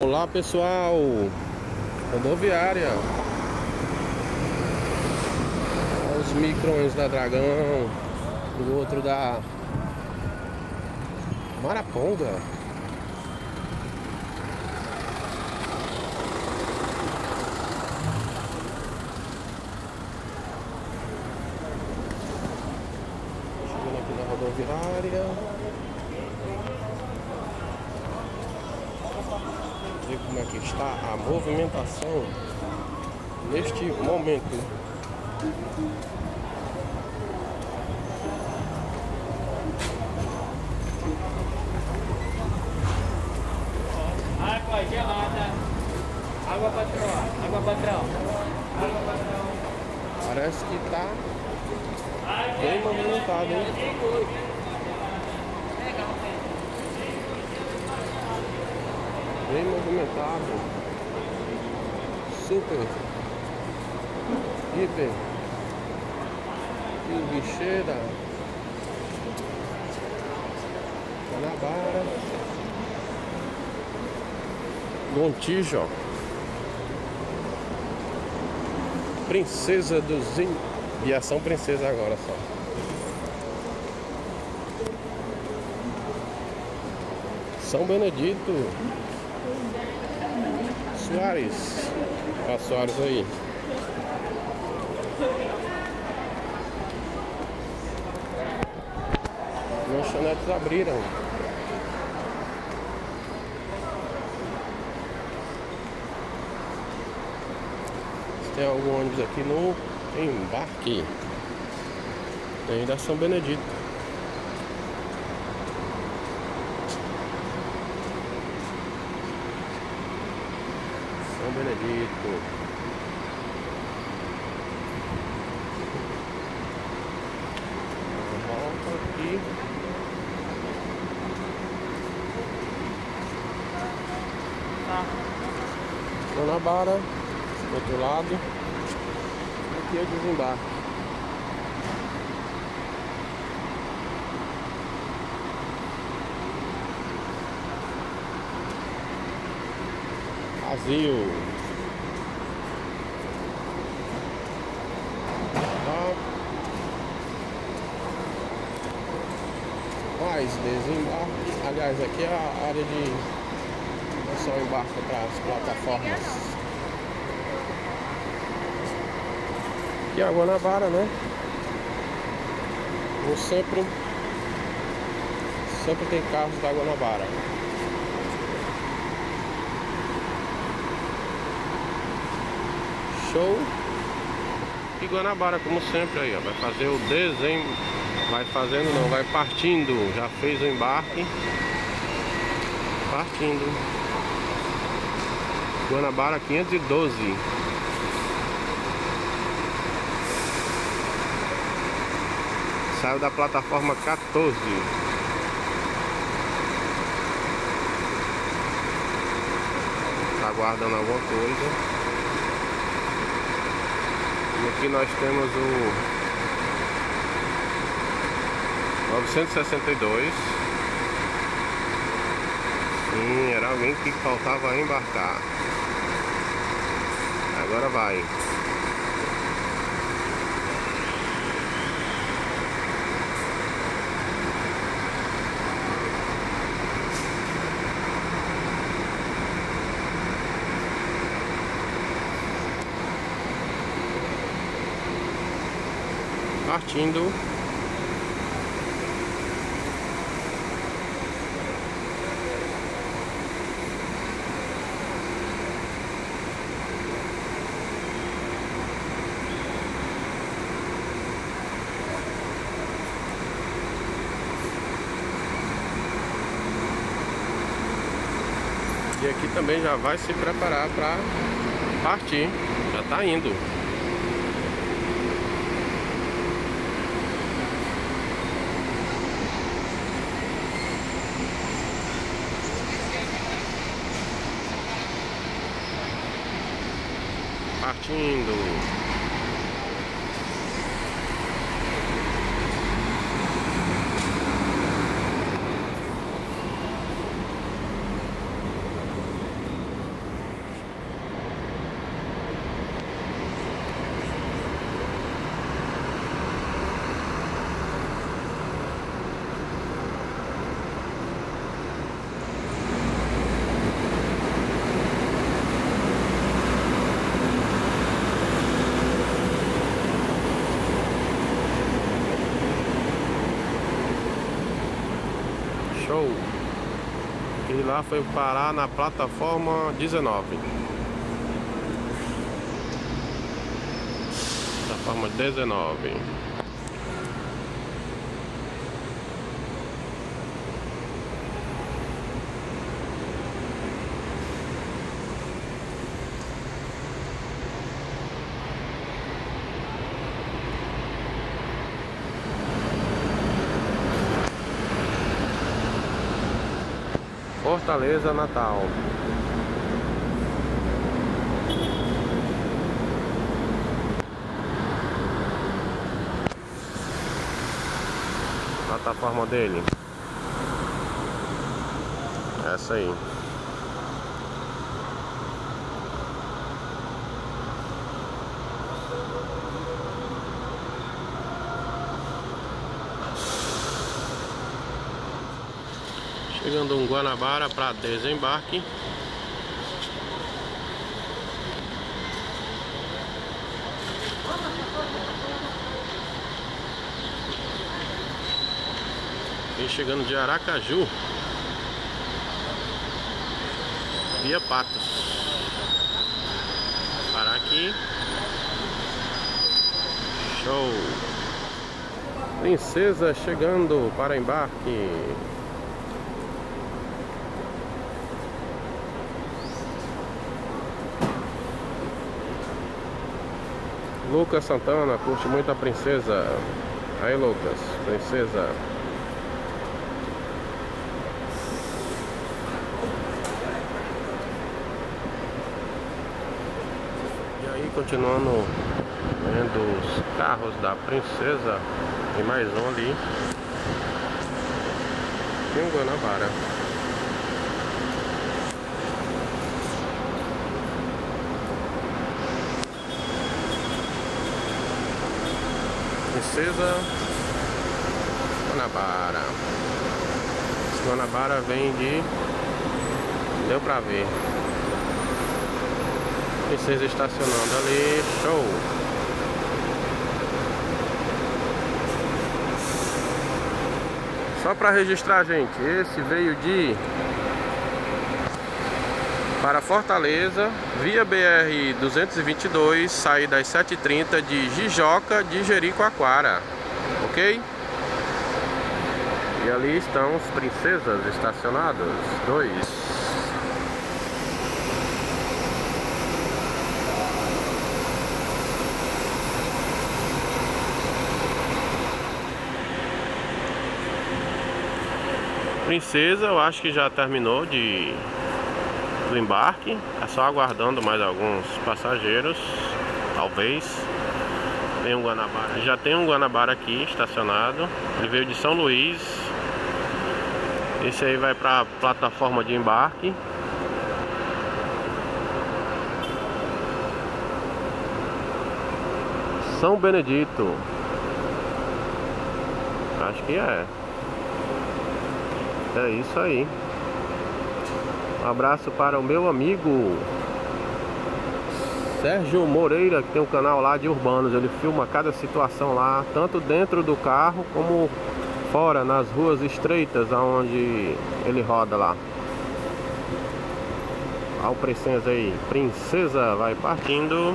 Olá pessoal, rodoviária, Olha os micrões da Dragão, o outro da Maraponga. Chegando aqui na rodoviária. Ver como é que está a movimentação neste momento. Água gelada. Água patrão. Água patrão. Água patrão. Parece que está bem movimentado, hein? Bem movimentado, super, hiper, e bicheira, Guanabara, Princesa dos In... Viação Princesa agora só. São Benedito Soares. A Soares aí. Lanchonetes abriram. tem algum ônibus aqui no embarque. Tem da São Benedito. Benedito. Volta aqui. Guanabara, do outro lado. Aqui é o desembarque. Vazio. Tá. Mais desembarque. Aliás, aqui é a área de só embarque para as plataformas. É a Guanabara, né? Como sempre, sempre tem carros da Guanabara. Show e Guanabara como sempre aí, ó, vai fazer o desenho, vai fazendo não, vai partindo, já fez o embarque, partindo. Guanabara 512. Saiu da plataforma 14. Tá aguardando alguma coisa. E aqui nós temos o 962. Sim, era alguém que faltava embarcar. Agora vai. Partindo. Aqui também já vai se preparar para partir. Já está indo. Partindo. Lá foi parar na plataforma 19. Plataforma 19. Fortaleza, Natal. Plataforma dele. Essa aí. Chegando um Guanabara para desembarque. E chegando de Aracaju. Via Patos. Parar aqui. Show. Princesa chegando para embarque. Lucas Santana, curte muito a princesa. Aí Lucas, princesa. E aí continuando vendo os carros da princesa. Tem mais um ali. Tem um Guanabara. Princesa Guanabara. Guanabara vem de. Deu pra ver. Princesa estacionando ali. Show! Só para registrar, gente, esse veio de para Fortaleza, via BR 222, saída às 7h30 de Jijoca de Jericoacoara, ok? E ali estão os princesas estacionados, dois. Princesa, eu acho que já terminou de do embarque. É só aguardando mais alguns passageiros, talvez. Tem um Guanabara, já tem um Guanabara aqui estacionado. Ele veio de São Luís. Esse aí vai para a plataforma de embarque. São Benedito. Acho que é. É isso aí. Abraço para o meu amigo Sérgio Moreira, que tem um canal lá de urbanos. Ele filma cada situação lá, tanto dentro do carro como fora, nas ruas estreitas aonde ele roda lá. Olha o Princesa aí. Princesa vai partindo.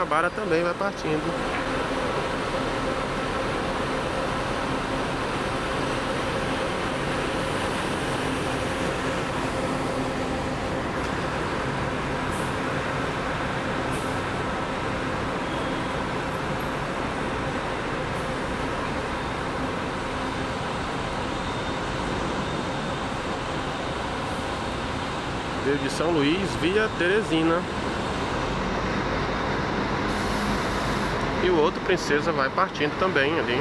Guanabara também vai partindo. De São Luís via Teresina. E o outro princesa vai partindo também ali.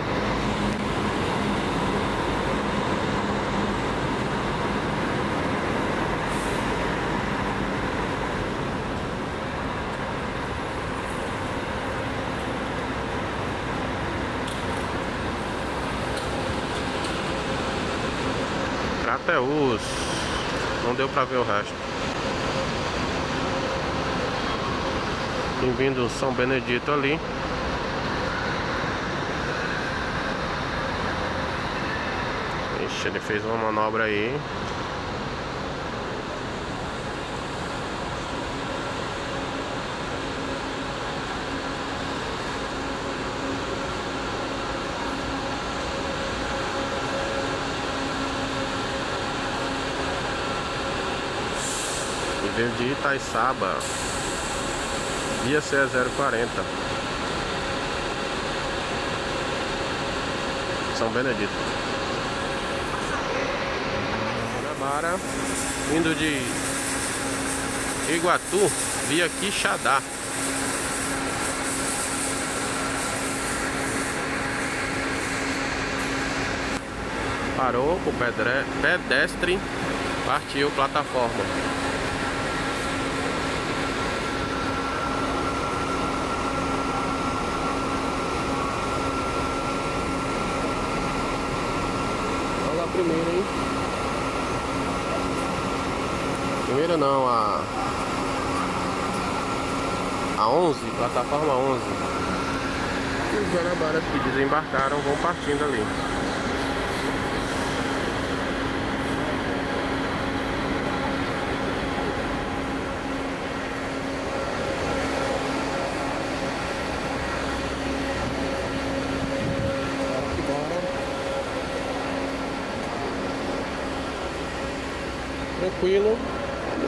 Crateus. Não deu pra ver o resto. Bem-vindo São Benedito ali. Ixi, ele fez uma manobra aí. Veio de Itaiçaba. Via CE 040. São Benedito. Guanabara. Vindo de Iguatu. Via Quixadá. Parou o pedestre. Partiu plataforma. Primeiro, hein? Não, a... A 11, plataforma 11. E os Guanabaras que desembarcaram vão partindo ali. tranquilo,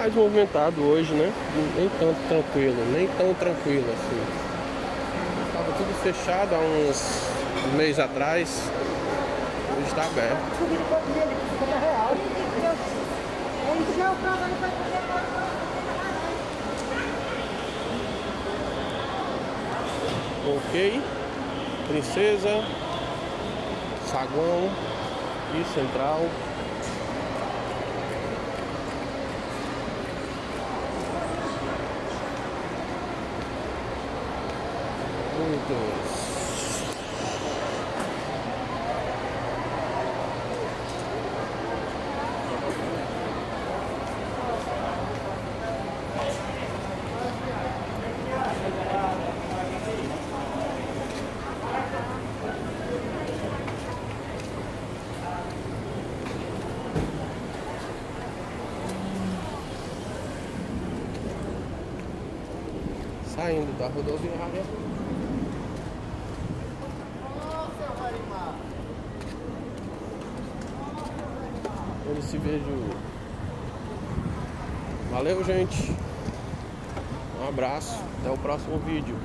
mais movimentado hoje, né? Nem tanto tranquilo, nem tão tranquilo assim. Estava tudo fechado há uns meses atrás, hoje está aberto. Ok, princesa, saguão e central. Juntos. Saindo da rodoviária. Eu se vejo. Valeu, gente. Um abraço. Até o próximo vídeo.